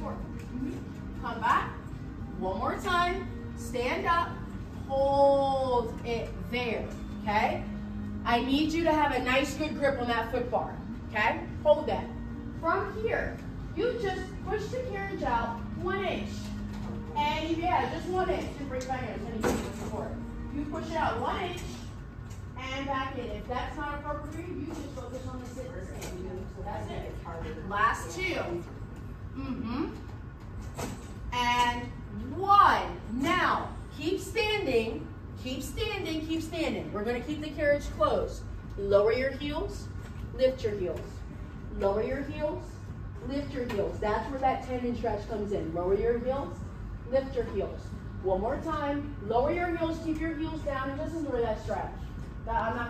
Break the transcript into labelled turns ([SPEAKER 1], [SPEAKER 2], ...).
[SPEAKER 1] forward. Mm-hmm. Come back. One more time. Stand up. Hold it there. Okay? I need you to have a nice, good grip on that foot bar. Okay? Hold that. From here, you just push the carriage out one inch. And yeah, just one inch. Just bring back in. support. You push it out one inch and back in. If that's not appropriate for you, you just focus on the sit stand. So that's it. Last two. Mm-hmm. And one. Now, keep standing. Keep standing, keep standing. We're gonna keep the carriage closed. Lower your heels, lift your heels. Lower your heels, lift your heels. That's where that tendon stretch comes in. Lower your heels, lift your heels. One more time. Lower your heels, keep your heels down, and just enjoy that stretch. I'm not